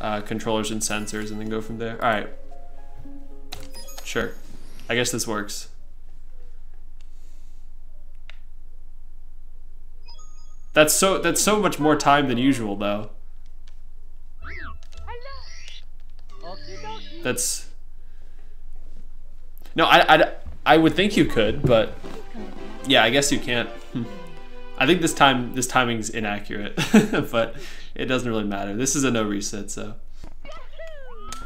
uh, controllers and sensors, and then go from there. All right. Sure. I guess this works. That's so that's so much more time than usual though. That's No, I I I would think you could, but yeah, I guess you can't. I think this time this timing's inaccurate, but it doesn't really matter. This is a no reset, so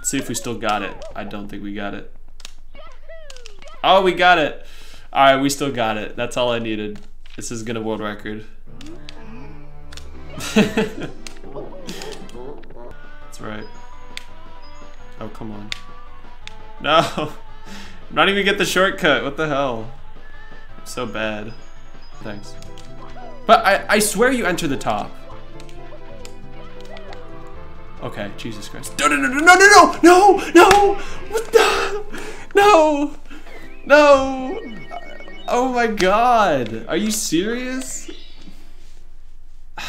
Let's see if we still got it. I don't think we got it. Oh, we got it. All right, we still got it. That's all I needed. This is gonna world record. That's right. Oh, come on. No! I'm not even get the shortcut. What the hell? So bad. Thanks. But I, I swear you enter the top. Okay, Jesus Christ. No, no, no, no, no, no, no, no! No? No! No! Oh my god! Are you serious? How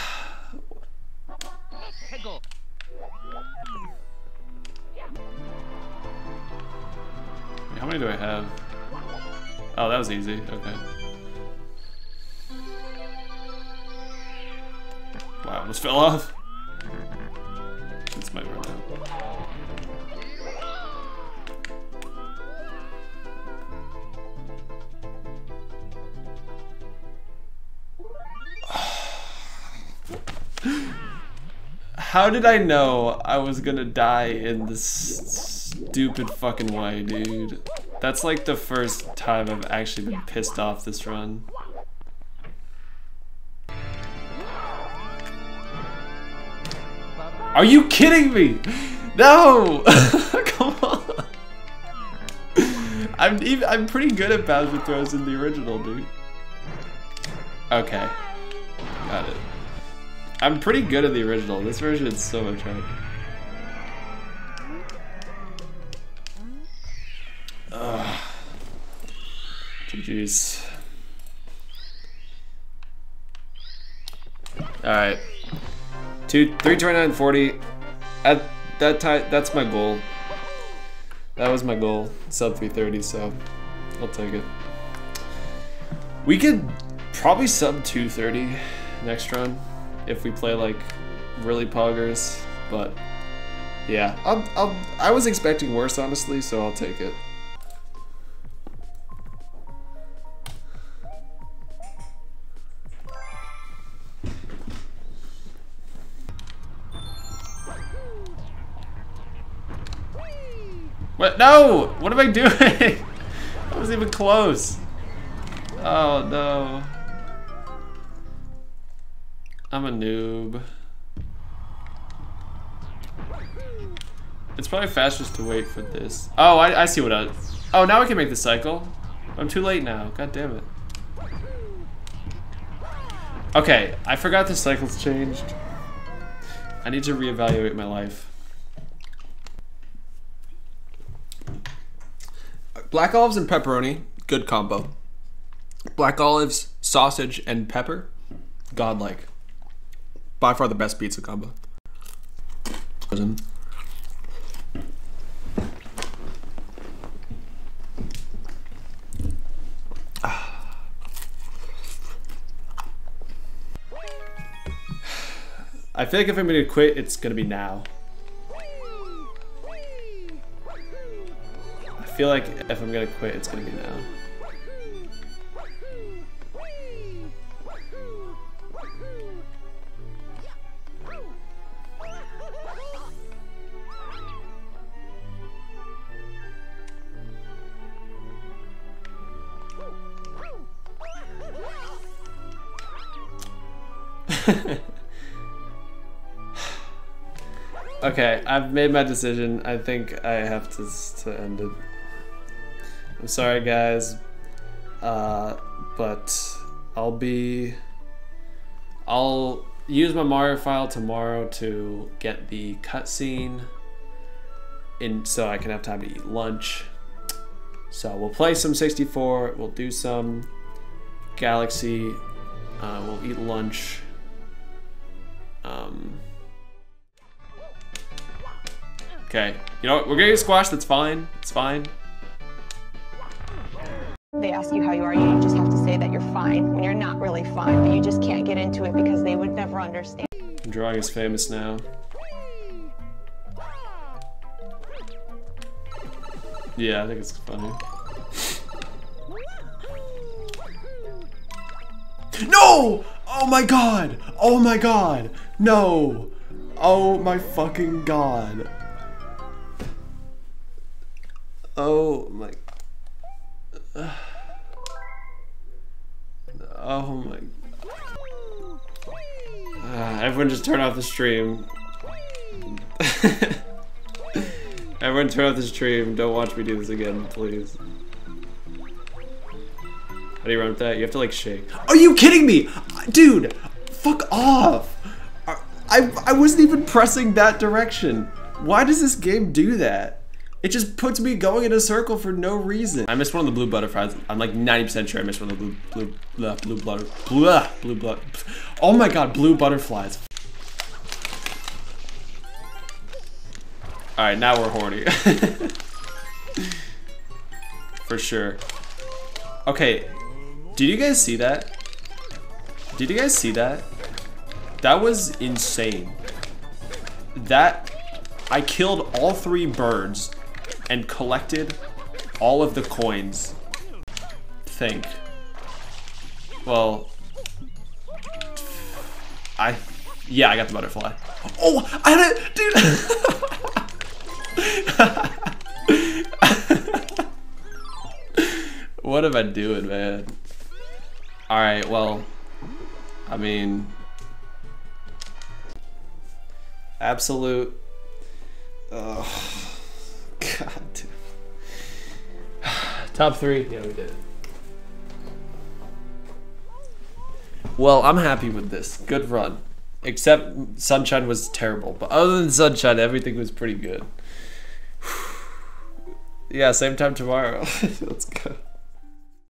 many do I have? Oh, that was easy. Okay. Almost fell off. Might run out. How did I know I was gonna die in this stupid fucking way, dude? That's like the first time I've actually been pissed off this run. Are you kidding me? No! Come on! I'm even, I'm pretty good at Bowser throws in the original, dude. Okay. Got it. I'm pretty good at the original. This version is so much harder. Ugh. GG's. Alright. Two, three twenty-nine forty. At that time, that's my goal. That was my goal, sub 330, so I'll take it. We could probably sub 230 next run if we play like really poggers, but yeah, I'll, I'll, I was expecting worse honestly, so I'll take it. What? No! What am I doing? I wasn't even close. Oh no. I'm a noob. It's probably fastest to wait for this. Oh, I, I see what I... Oh, now I can make the cycle. I'm too late now. God damn it. Okay, I forgot the cycles changed. I need to reevaluate my life. Black olives and pepperoni, good combo. Black olives, sausage, and pepper, godlike. By far the best pizza combo. I feel like if I'm gonna quit, it's gonna be now. Feel like if I'm gonna quit, it's gonna be now. okay, I've made my decision. I think I have to, to end it. I'm sorry, guys, uh, but I'll be. I'll use my Mario file tomorrow to get the cutscene in so I can have time to eat lunch. So we'll play some 64, we'll do some Galaxy, uh, we'll eat lunch. Um, Okay, you know what? We're gonna get squashed. That's fine. It's fine. They ask you how you are, you just have to say that you're fine when you're not really fine, but you just can't get into it because they would never understand. Drawing is famous now. Yeah, I think it's funny. No! Oh my god! Oh my god! No! Oh my fucking god. Oh my. Oh my. Uh, everyone just turn off the stream. everyone turn off the stream. Don't watch me do this again, please. How do you run with that? You have to like shake. Are you kidding me? Dude, fuck off. I, I, I wasn't even pressing that direction. Why does this game do that? It just puts me going in a circle for no reason. I missed one of the blue butterflies. I'm like 90% sure I missed one of the blue, blue, blue, blue, blue, ah, blue, blue, blue. Oh my god, blue butterflies. All right, now we're horny. for sure. Okay, did you guys see that? Did you guys see that? That was insane. That, I killed all three birds and collected all of the coins. Think. Well, I, yeah, I got the butterfly. Oh, I had it, dude. what am I doing, man? All right, well, I mean, absolute. Uh, God. Top three. Yeah, we did it. Well, I'm happy with this. Good run. Except Sunshine was terrible. But other than Sunshine, everything was pretty good. yeah, same time tomorrow. Let's go.